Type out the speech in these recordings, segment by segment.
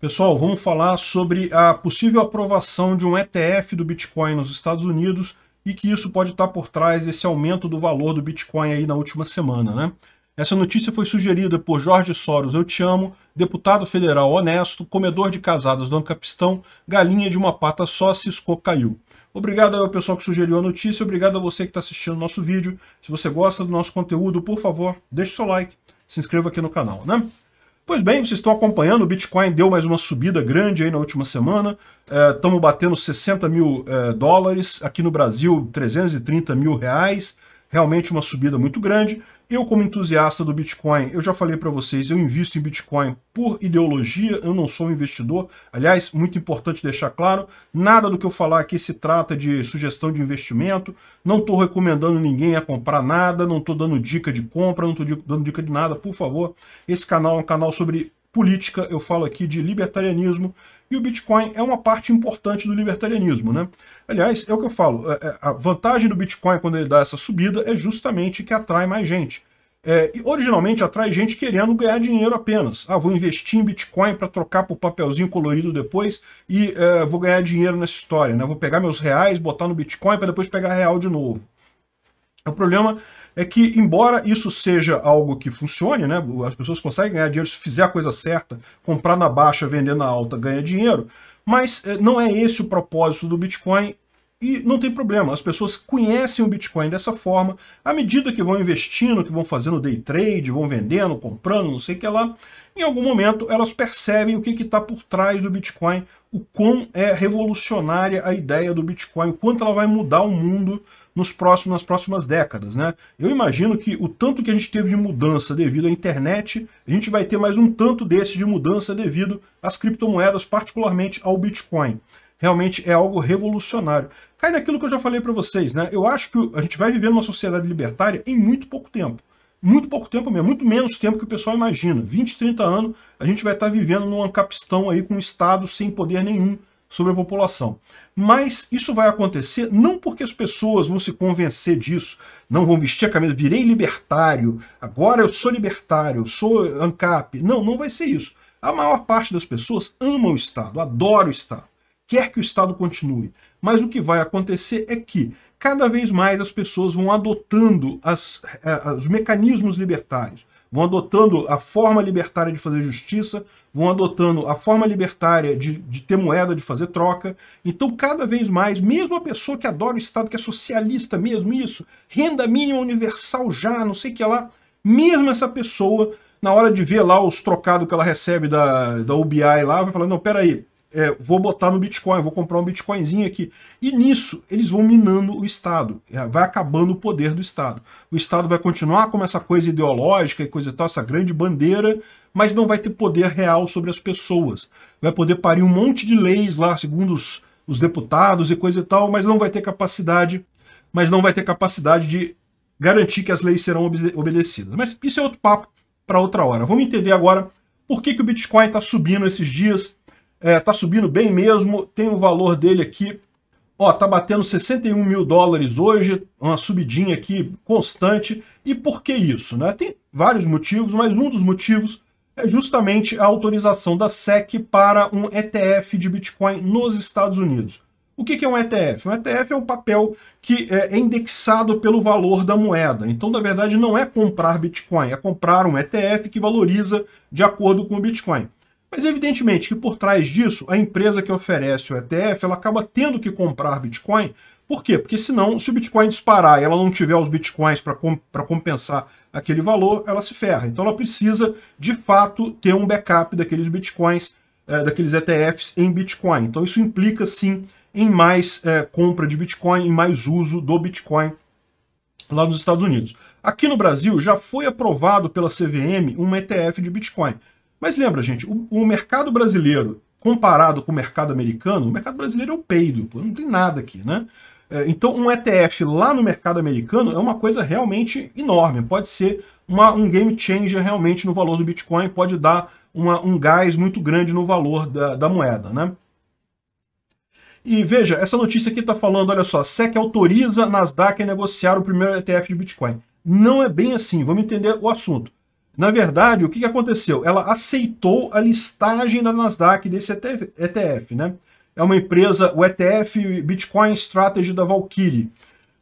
Pessoal, vamos falar sobre a possível aprovação de um ETF do Bitcoin nos Estados Unidos e que isso pode estar por trás desse aumento do valor do Bitcoin aí na última semana, né? Essa notícia foi sugerida por Jorge Soros Eu Te Amo, deputado federal honesto, comedor de casadas do Ancapistão, galinha de uma pata só, ciscou, caiu. Obrigado ao pessoal que sugeriu a notícia, obrigado a você que está assistindo o nosso vídeo. Se você gosta do nosso conteúdo, por favor, deixe seu like, se inscreva aqui no canal, né? Pois bem, vocês estão acompanhando, o Bitcoin deu mais uma subida grande aí na última semana, estamos é, batendo 60 mil é, dólares, aqui no Brasil 330 mil reais, realmente uma subida muito grande. Eu, como entusiasta do Bitcoin, eu já falei para vocês, eu invisto em Bitcoin por ideologia, eu não sou um investidor. Aliás, muito importante deixar claro, nada do que eu falar aqui se trata de sugestão de investimento, não estou recomendando ninguém a comprar nada, não estou dando dica de compra, não estou dando dica de nada, por favor. Esse canal é um canal sobre política, eu falo aqui de libertarianismo, e o Bitcoin é uma parte importante do libertarianismo, né? Aliás, é o que eu falo, é, é, a vantagem do Bitcoin quando ele dá essa subida é justamente que atrai mais gente. É, originalmente atrai gente querendo ganhar dinheiro apenas. Ah, vou investir em Bitcoin para trocar por papelzinho colorido depois e é, vou ganhar dinheiro nessa história. Né? Vou pegar meus reais, botar no Bitcoin para depois pegar real de novo. O problema é que, embora isso seja algo que funcione, né, as pessoas conseguem ganhar dinheiro se fizer a coisa certa, comprar na baixa, vender na alta, ganha dinheiro, mas é, não é esse o propósito do Bitcoin e não tem problema, as pessoas conhecem o Bitcoin dessa forma, à medida que vão investindo, que vão fazendo day trade, vão vendendo, comprando, não sei o que lá, em algum momento elas percebem o que está por trás do Bitcoin, o quão é revolucionária a ideia do Bitcoin, o quanto ela vai mudar o mundo nos próximos, nas próximas décadas. Né? Eu imagino que o tanto que a gente teve de mudança devido à internet, a gente vai ter mais um tanto desse de mudança devido às criptomoedas, particularmente ao Bitcoin realmente é algo revolucionário. Cai naquilo que eu já falei para vocês, né? Eu acho que a gente vai viver numa sociedade libertária em muito pouco tempo. Muito pouco tempo mesmo, muito menos tempo que o pessoal imagina. 20, 30 anos, a gente vai estar vivendo num ancapistão aí com um Estado sem poder nenhum sobre a população. Mas isso vai acontecer não porque as pessoas vão se convencer disso, não vão vestir a camisa, virei libertário, agora eu sou libertário, eu sou ANCAP. Não, não vai ser isso. A maior parte das pessoas ama o Estado, adora o Estado quer que o Estado continue. Mas o que vai acontecer é que cada vez mais as pessoas vão adotando as, eh, os mecanismos libertários, vão adotando a forma libertária de fazer justiça, vão adotando a forma libertária de, de ter moeda, de fazer troca. Então, cada vez mais, mesmo a pessoa que adora o Estado, que é socialista mesmo, isso, renda mínima universal já, não sei o que lá, mesmo essa pessoa, na hora de ver lá os trocados que ela recebe da, da UBI lá, vai falar, não, peraí, é, vou botar no Bitcoin, vou comprar um Bitcoinzinho aqui. E nisso, eles vão minando o Estado, é, vai acabando o poder do Estado. O Estado vai continuar como essa coisa ideológica e coisa e tal, essa grande bandeira, mas não vai ter poder real sobre as pessoas. Vai poder parir um monte de leis lá, segundo os, os deputados e coisa e tal, mas não vai ter capacidade, mas não vai ter capacidade de garantir que as leis serão obedecidas. Mas isso é outro papo para outra hora. Vamos entender agora por que, que o Bitcoin está subindo esses dias, é, tá subindo bem mesmo, tem o valor dele aqui, ó, tá batendo 61 mil dólares hoje, uma subidinha aqui constante. E por que isso? Né? Tem vários motivos, mas um dos motivos é justamente a autorização da SEC para um ETF de Bitcoin nos Estados Unidos. O que é um ETF? Um ETF é um papel que é indexado pelo valor da moeda. Então, na verdade, não é comprar Bitcoin, é comprar um ETF que valoriza de acordo com o Bitcoin. Mas evidentemente que por trás disso, a empresa que oferece o ETF, ela acaba tendo que comprar Bitcoin. Por quê? Porque senão, se o Bitcoin disparar e ela não tiver os Bitcoins para com, compensar aquele valor, ela se ferra. Então ela precisa, de fato, ter um backup daqueles Bitcoins, é, daqueles ETFs em Bitcoin. Então isso implica, sim, em mais é, compra de Bitcoin, em mais uso do Bitcoin lá nos Estados Unidos. Aqui no Brasil já foi aprovado pela CVM um ETF de Bitcoin. Mas lembra, gente, o, o, mercado brasileiro, comparado com o mercado americano, o mercado brasileiro é o peido, pô, não tem nada aqui, né? É, então, um ETF lá no mercado americano é uma coisa realmente enorme. Pode ser uma, um game changer realmente no valor do Bitcoin, pode dar uma, um gás muito grande no valor da, da moeda, né? E veja, essa notícia aqui está falando, olha só, SEC autoriza Nasdaq a negociar o primeiro ETF de Bitcoin. Não é bem assim, vamos entender o assunto. Na verdade, o que aconteceu? Ela aceitou a listagem da Nasdaq desse ETF, né? É uma empresa, o ETF Bitcoin Strategy da Valkyrie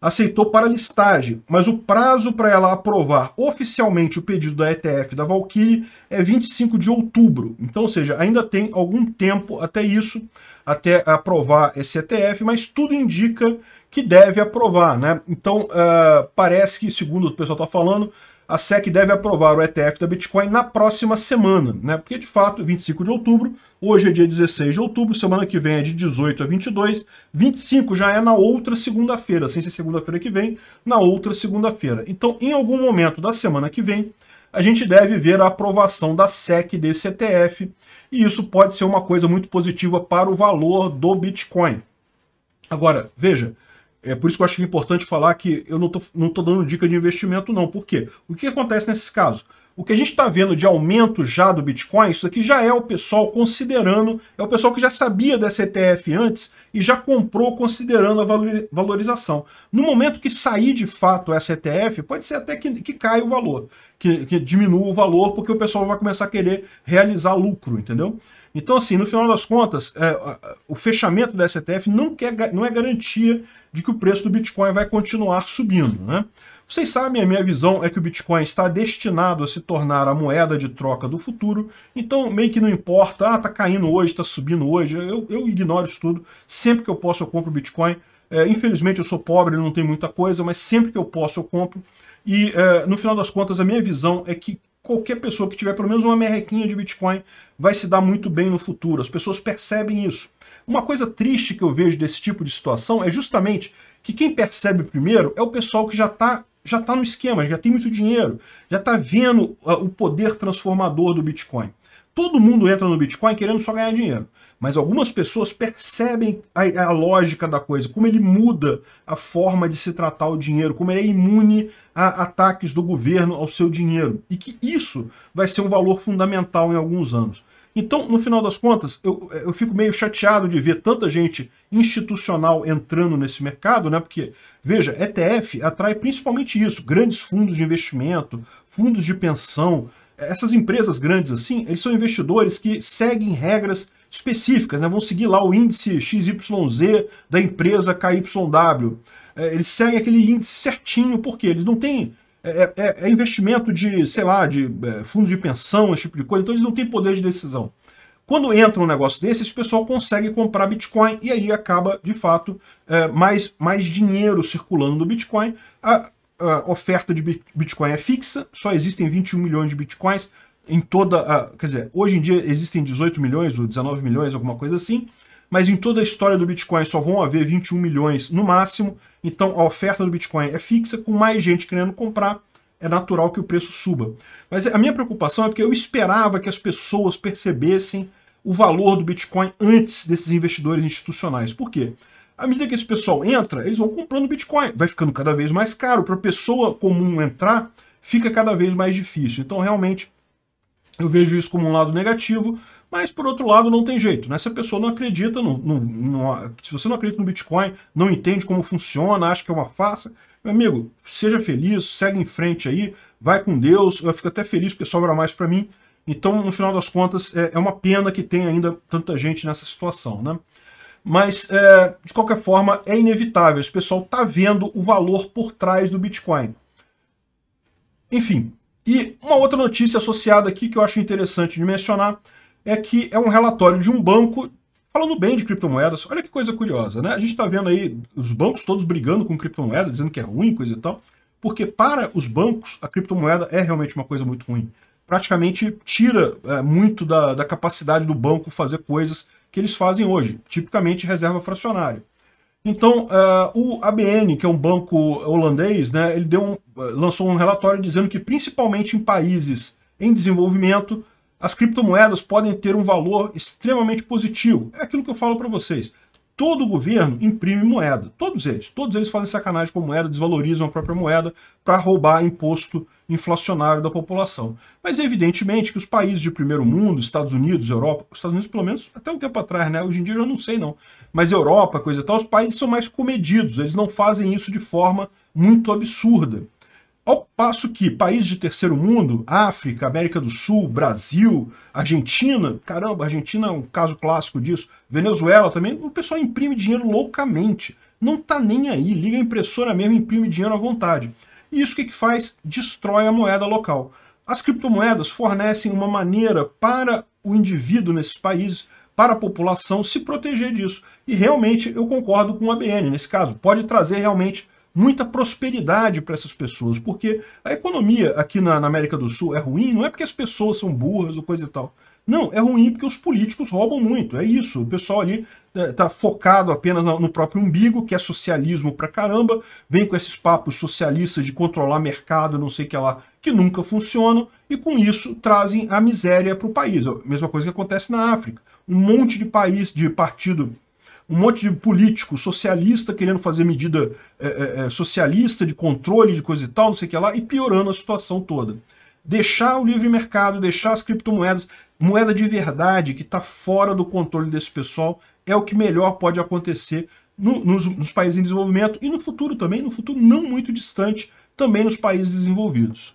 aceitou para listagem, mas o prazo para ela aprovar oficialmente o pedido da ETF da Valkyrie é 25 de outubro. Então, ou seja, ainda tem algum tempo até isso, até aprovar esse ETF, mas tudo indica que deve aprovar, né? Então, uh, parece que, segundo o pessoal está falando, a SEC deve aprovar o ETF da Bitcoin na próxima semana, né? Porque de fato, 25 de outubro, hoje é dia 16 de outubro, semana que vem é de 18 a 22, 25 já é na outra segunda-feira, sem ser segunda-feira que vem, na outra segunda-feira. Então, em algum momento da semana que vem, a gente deve ver a aprovação da SEC desse ETF, e isso pode ser uma coisa muito positiva para o valor do Bitcoin. Agora, veja, é por isso que eu acho que é importante falar que eu não tô, não tô dando dica de investimento, não. Por quê? O que acontece nesses casos? O que a gente está vendo de aumento já do Bitcoin, isso aqui já é o pessoal considerando, é o pessoal que já sabia dessa ETF antes e já comprou considerando a valorização. No momento que sair de fato essa ETF, pode ser até que, que caia o valor, que, que diminua o valor, porque o pessoal vai começar a querer realizar lucro, entendeu? Então, assim, no final das contas, é, o fechamento da STF não, quer, não é garantia de que o preço do Bitcoin vai continuar subindo. Né? Vocês sabem, a minha visão é que o Bitcoin está destinado a se tornar a moeda de troca do futuro, então meio que não importa, ah, tá caindo hoje, está subindo hoje, eu, eu, ignoro isso tudo, sempre que eu posso eu compro Bitcoin, é, infelizmente eu sou pobre, não tenho muita coisa, mas sempre que eu posso eu compro, e é, no final das contas a minha visão é que qualquer pessoa que tiver pelo menos uma merrequinha de Bitcoin vai se dar muito bem no futuro. As pessoas percebem isso. Uma coisa triste que eu vejo desse tipo de situação é justamente que quem percebe primeiro é o pessoal que já está já tá no esquema, já tem muito dinheiro, já está vendo uh, o poder transformador do Bitcoin. Todo mundo entra no Bitcoin querendo só ganhar dinheiro mas algumas pessoas percebem a, a, lógica da coisa, como ele muda a forma de se tratar o dinheiro, como ele é imune a ataques do governo ao seu dinheiro, e que isso vai ser um valor fundamental em alguns anos. Então, no final das contas, eu, eu fico meio chateado de ver tanta gente institucional entrando nesse mercado, né? Porque, veja, ETF atrai principalmente isso, grandes fundos de investimento, fundos de pensão, essas empresas grandes assim, eles são investidores que seguem regras específicas, né? vão seguir lá o índice XYZ da empresa KYW. É, eles seguem aquele índice certinho, porque eles não têm. É, é, é investimento de, sei lá, de é, fundo de pensão, esse tipo de coisa, então eles não têm poder de decisão. Quando entra um negócio desse, esse pessoal consegue comprar Bitcoin e aí acaba, de fato, é, mais, mais dinheiro circulando no Bitcoin. A, a oferta de Bitcoin é fixa, só existem 21 milhões de Bitcoins, em toda a. Quer dizer, hoje em dia existem 18 milhões ou 19 milhões, alguma coisa assim, mas em toda a história do Bitcoin só vão haver 21 milhões no máximo, então a oferta do Bitcoin é fixa, com mais gente querendo comprar, é natural que o preço suba. Mas a minha preocupação é porque eu esperava que as pessoas percebessem o valor do Bitcoin antes desses investidores institucionais. Por quê? À medida que esse pessoal entra, eles vão comprando Bitcoin, vai ficando cada vez mais caro. Para a pessoa comum entrar, fica cada vez mais difícil. Então, realmente, eu vejo isso como um lado negativo, mas por outro lado não tem jeito, né? Se a pessoa não acredita, no, no, no, se você não acredita no Bitcoin, não entende como funciona, acha que é uma farsa, meu amigo, seja feliz, segue em frente aí, vai com Deus, eu fico até feliz porque sobra mais para mim. Então, no final das contas, é, é, uma pena que tenha ainda tanta gente nessa situação, né? Mas, é, de qualquer forma, é inevitável. Esse pessoal está vendo o valor por trás do Bitcoin. Enfim, e uma outra notícia associada aqui que eu acho interessante de mencionar é que é um relatório de um banco falando bem de criptomoedas. Olha que coisa curiosa, né? A gente está vendo aí os bancos todos brigando com criptomoeda, dizendo que é ruim, coisa e tal, porque para os bancos a criptomoeda é realmente uma coisa muito ruim. Praticamente tira é, muito da, da capacidade do banco fazer coisas que eles fazem hoje, tipicamente reserva fracionária. Então, uh, o ABN, que é um banco holandês, né, ele deu um, eh, lançou um relatório dizendo que, principalmente em países em desenvolvimento, as criptomoedas podem ter um valor extremamente positivo. É aquilo que eu falo para vocês. Todo governo imprime moeda, todos eles. Todos eles fazem sacanagem com moeda, desvalorizam a própria moeda para roubar imposto inflacionário da população. Mas evidentemente que os países de primeiro mundo, Estados Unidos, Europa, Estados Unidos pelo menos até um tempo atrás, né? Hoje em dia eu não sei não. Mas Europa, coisa e tal, os países são mais comedidos, eles não fazem isso de forma muito absurda. Ao passo que países de terceiro mundo, África, América do Sul, Brasil, Argentina, caramba, Argentina é um caso clássico disso, Venezuela também, o pessoal imprime dinheiro loucamente. Não tá nem aí, liga a impressora mesmo e imprime dinheiro à vontade. E isso o que, que faz? Destrói a moeda local. As criptomoedas fornecem uma maneira para o indivíduo nesses países, para a população se proteger disso. E realmente eu concordo com o ABN nesse caso. Pode trazer realmente muita prosperidade para essas pessoas, porque a economia aqui na, na, América do Sul é ruim, não é porque as pessoas são burras ou coisa e tal. Não, é ruim porque os políticos roubam muito, é isso. O pessoal ali está é, focado apenas no próprio umbigo, que é socialismo pra caramba, vem com esses papos socialistas de controlar mercado, não sei o que lá, que nunca funcionam, e com isso trazem a miséria para o país. A mesma coisa que acontece na África. Um monte de país, de partido um monte de político socialista querendo fazer medida é, é, é, socialista de controle de coisa e tal, não sei o que lá, e piorando a situação toda. Deixar o livre mercado, deixar as criptomoedas, moeda de verdade que está fora do controle desse pessoal, é o que melhor pode acontecer no, nos, nos países em desenvolvimento e no futuro também, no futuro não muito distante, também nos países desenvolvidos.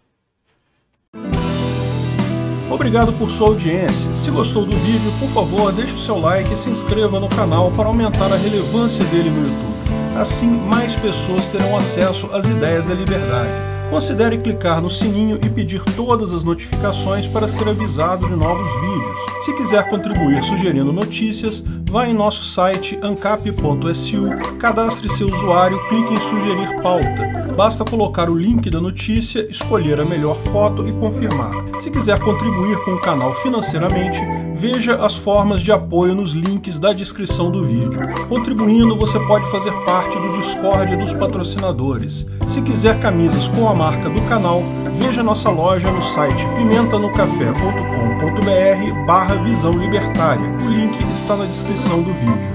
Obrigado por sua audiência. Se gostou do vídeo, por favor, deixe o seu like e se inscreva no canal para aumentar a relevância dele no YouTube. Assim, mais pessoas terão acesso às ideias da liberdade. Considere clicar no sininho e pedir todas as notificações para ser avisado de novos vídeos. Se quiser contribuir sugerindo notícias, vá em nosso site ancap.su, cadastre seu usuário, clique em sugerir pauta. Basta colocar o link da notícia, escolher a melhor foto e confirmar. Se quiser contribuir com o canal financeiramente, veja as formas de apoio nos links da descrição do vídeo. Contribuindo, você pode fazer parte do Discord dos patrocinadores. Se quiser camisas com a marca do canal, veja nossa loja no site pimentanocafé.com.br barra visão libertária. O link está na descrição do vídeo.